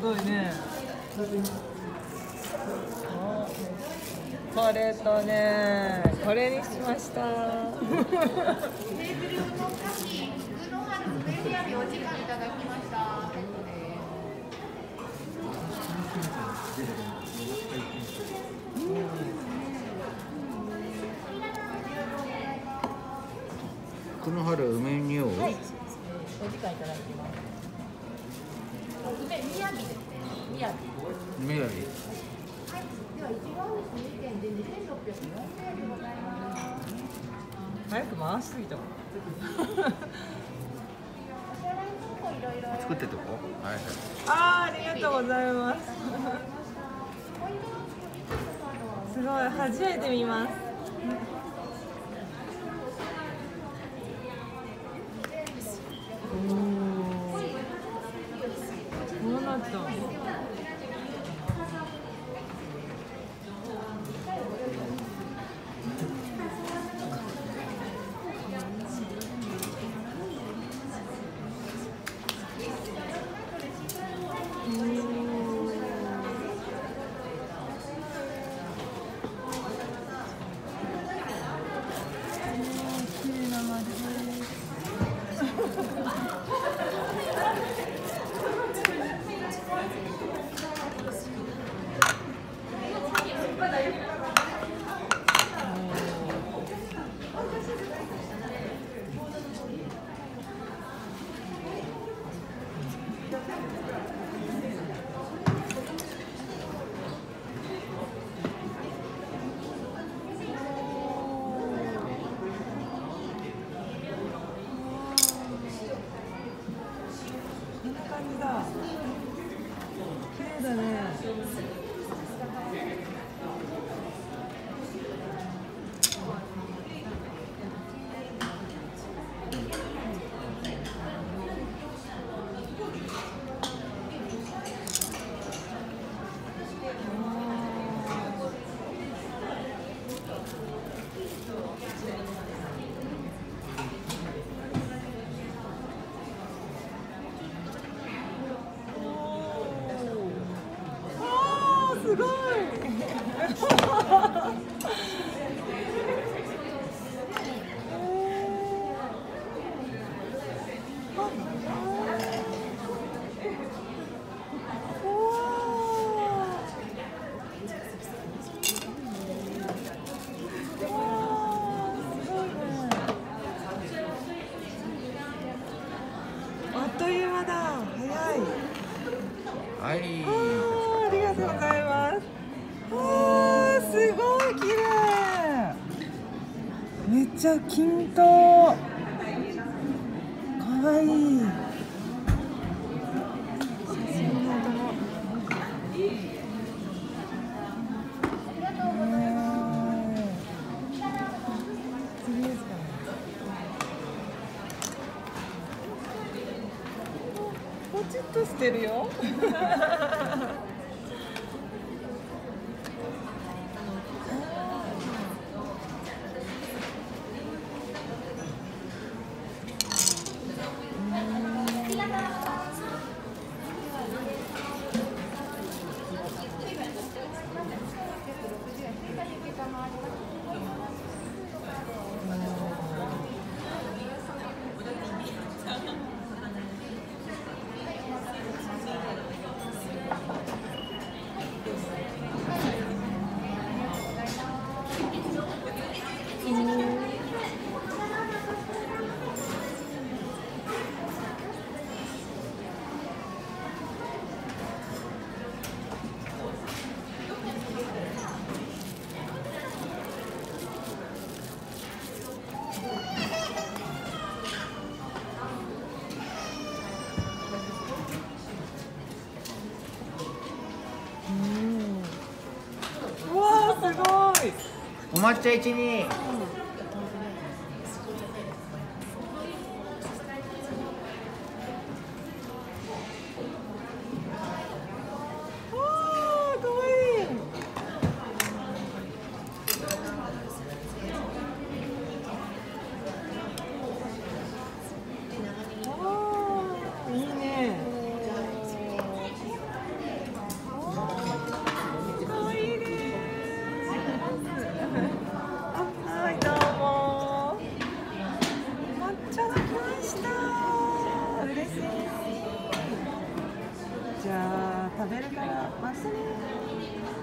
ごいね。これとねこれにしました。テーブルの先、具の春滑りありお時間いただきました。この春梅におう、はい、お時間いただきます。梅、宮城ですね。宮城。梅よりはい、では一番ですね、点で2604円でございます。早く回しすぎたもんお支払い方法いろいろ作ってとこはいあありがとうございますすごい初めて見ますこうなった感じだ。綺麗だねあーすごいあっという間だ早いはいあありがとうございます。ああすごい綺麗。めっちゃ均等。可愛いい真の音も。ねえ次ですかね。ポチッとしてるよ。お抹茶1、2。べるから。またね